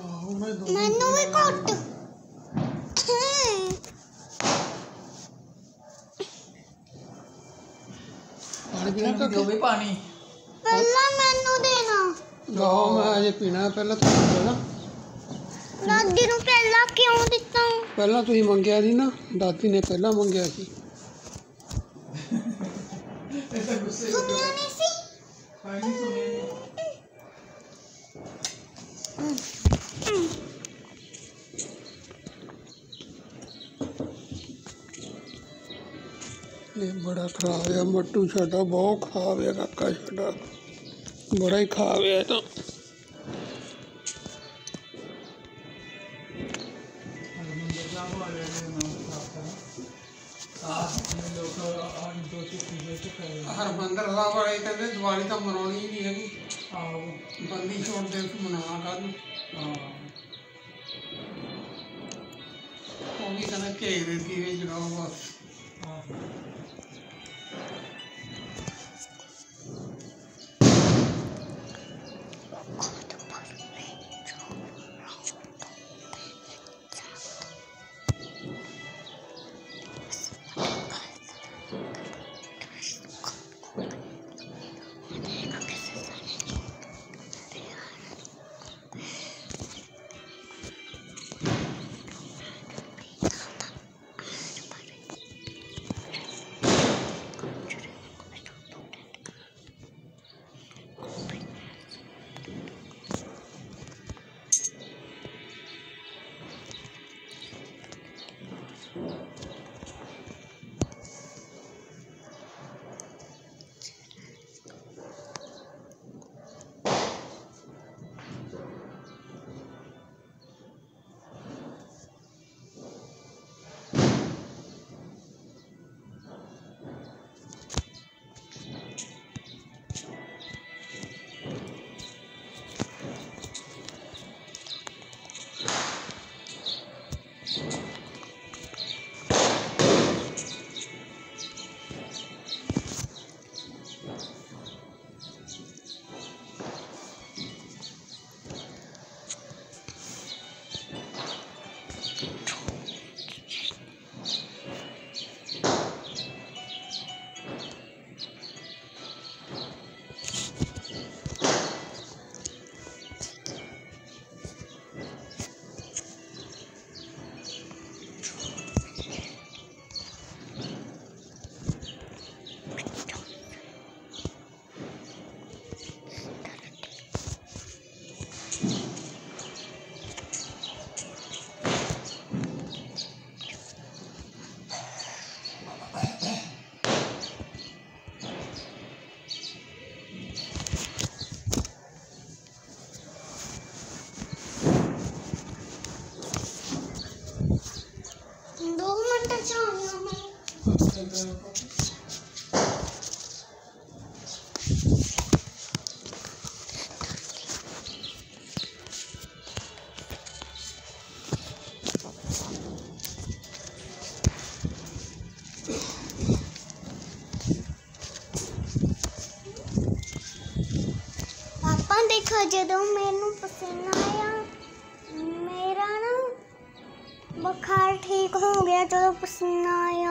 ਮੈਨੂੰ ਵੀ ਘੁੱਟ। ਪਾਣੀ ਪੀਣਾ ਦਿਓ ਕਿ ਵੀ ਪਾਣੀ। ਪਹਿਲਾਂ ਮੈਨੂੰ ਦੇਣਾ। ਲਓ ਮੈਂ ਅਜੇ ਪੀਣਾ ਪਹਿਲਾਂ ਤੁਸੀਂ ਦਾਦੀ ਨੂੰ ਪਹਿਲਾਂ ਕਿਉਂ ਦਿੱਤਾ? ਪਹਿਲਾਂ ਤੁਸੀਂ ਮੰਗਿਆ ਸੀ ਨਾ ਦਾਦੀ ਨੇ ਪਹਿਲਾਂ ਮੰਗਿਆ ਸੀ। ਇਹ ਤਾਂ ਗੁੱਸੇ ਸੁਣਿਆ ਨਹੀਂ ਸੀ ਪਾਣੀ ਸੁਣੇ ਇਹ ਬੜਾ ਖਰਾਬ ਆ ਮੱਟੂ ਸਾਡਾ ਬਹੁਤ ਖਰਾਬ ਆ ਕਾਕਾ ਸਾਡਾ। ਬੜਾ ਹੀ ਖਰਾਬ ਆ ਤਾਂ। ਹਰਮੰਦਰ ਸਾਹਿਬ ਵਾਲੇ ਦੋ ਕਹਿੰਦੇ ਦੀਵਾਲੀ ਤਾਂ ਮਨਾਉਣੀ ਹੀ ਨਹੀਂ ਹੈਗੀ। ਆਹੋ। ਬੰਦੀ ਛੋੜ ਦਿਵਸ ਮਨਾਉਣਾ ਹਾਂ। ਵੀ ਕਹਿੰਦਾ ਘੇਰ ਦੇ ਦੀਵੇ ਜਗਾਓ ਬਸ ਦੋ ਮਿੰਟ ਚ ਆਉਣਾ ਮੈਂ ਦੇਖੋ ਜਦੋਂ ਮੈਨੂੰ ਬੁਖਾਰ ਠੀਕ ਹੋ ਗਿਆ ਜਦੋਂ ਪਸੀਨਾ ਆਇਆ।